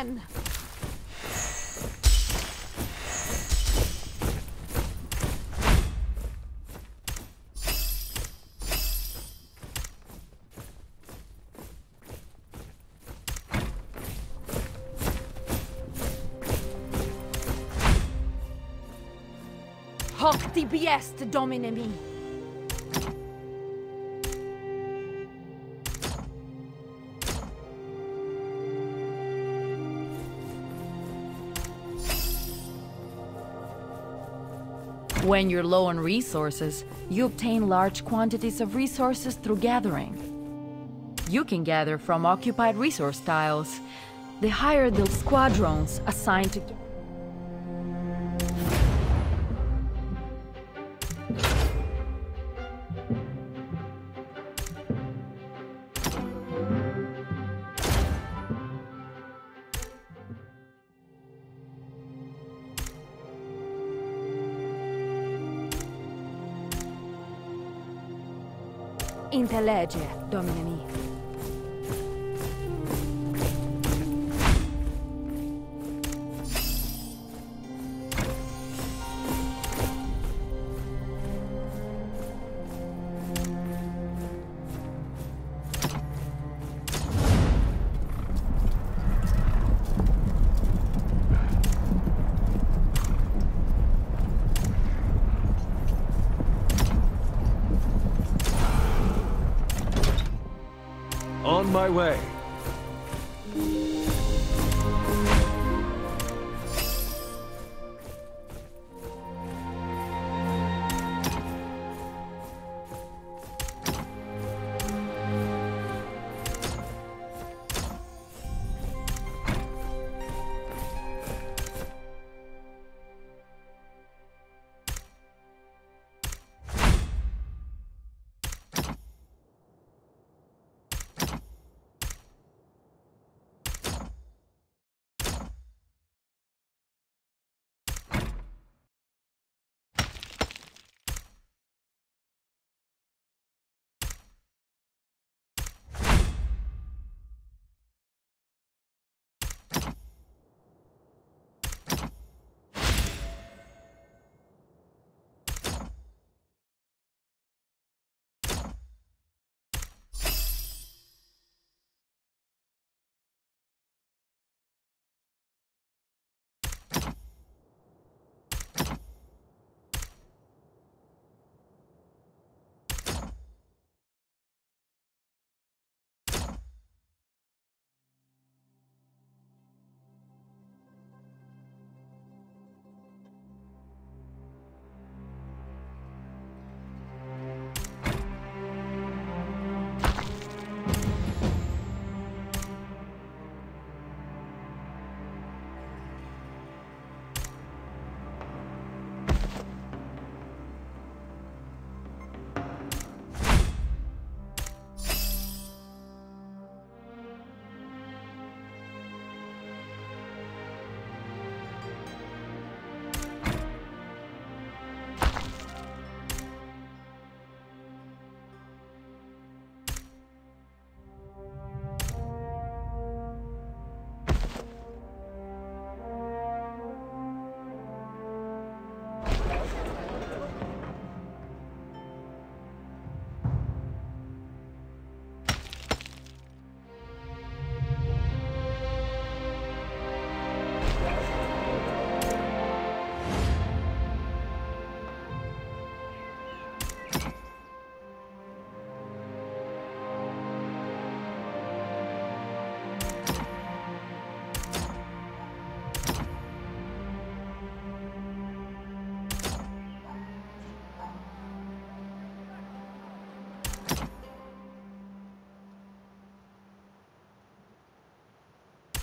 again! Hoc DBS domine mi! When you're low on resources, you obtain large quantities of resources through gathering. You can gather from occupied resource tiles. The higher the squadrons assigned to Inte legge, domine me. Way.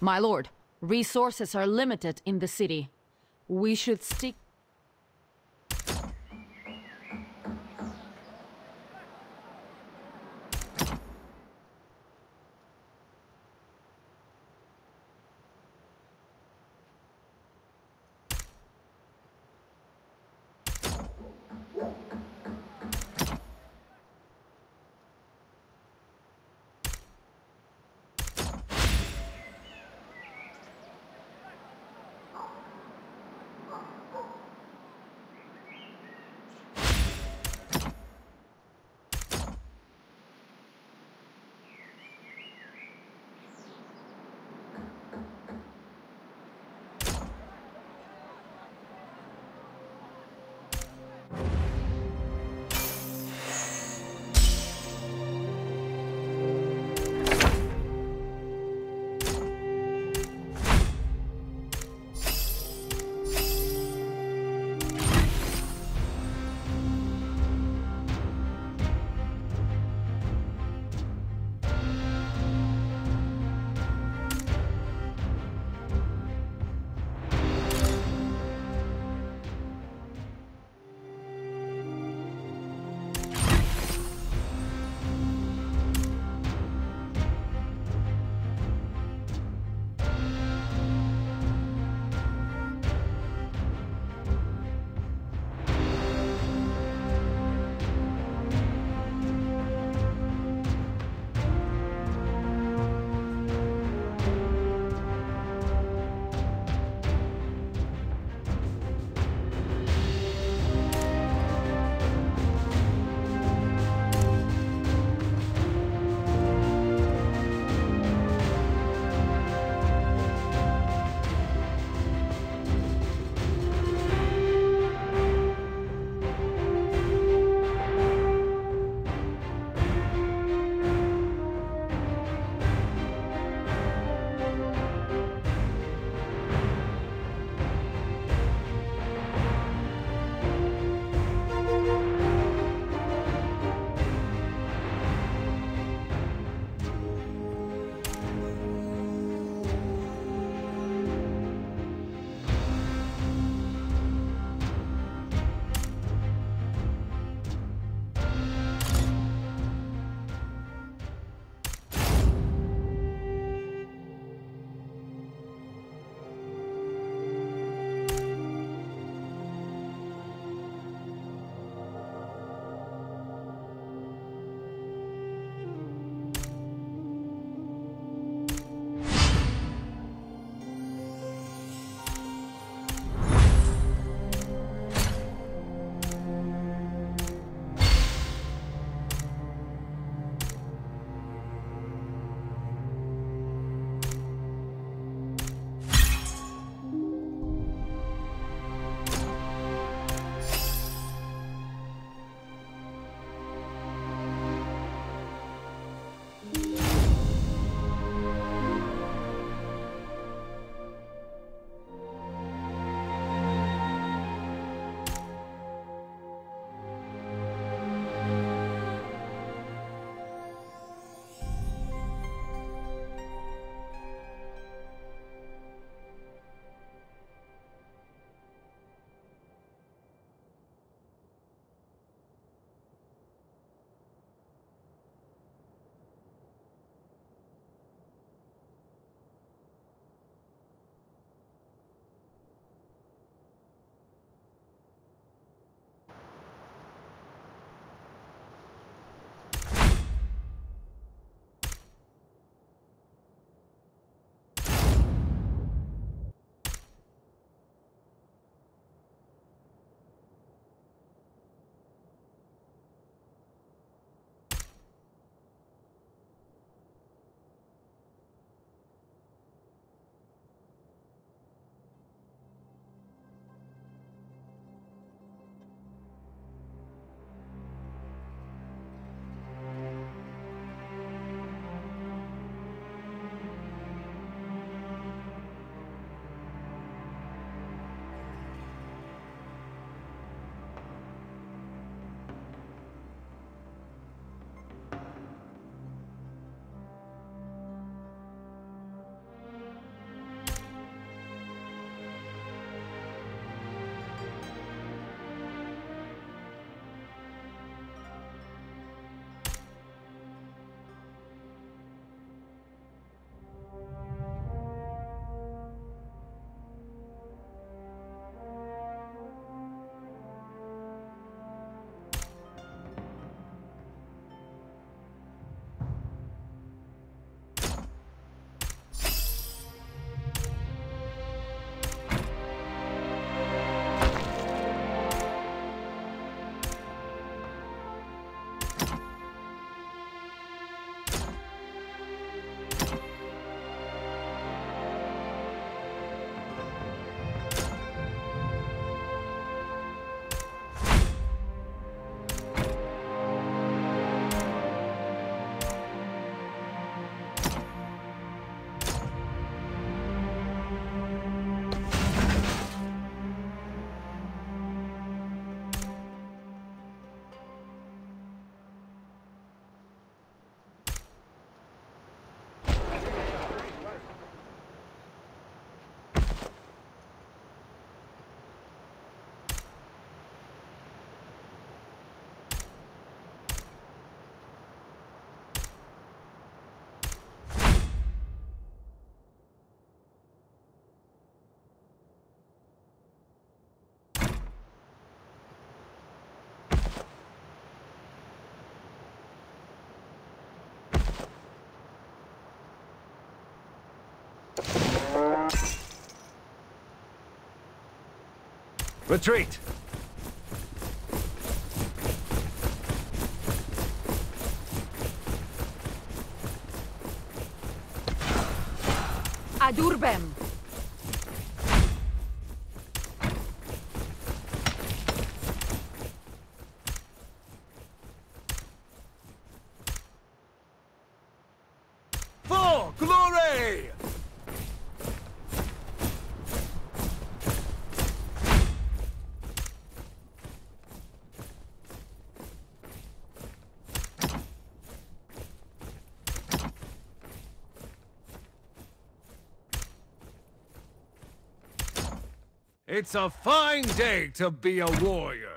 My lord, resources are limited in the city. We should stick... Retreat! Ad It's a fine day to be a warrior.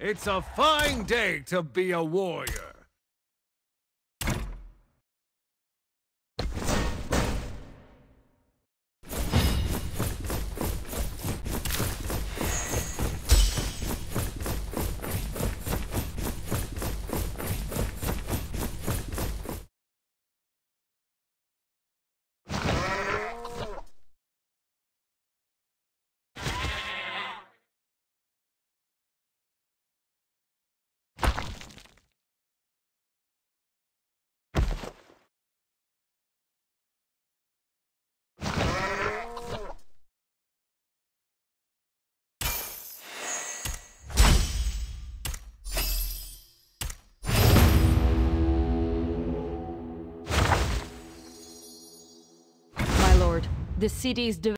It's a fine day to be a warrior. The city is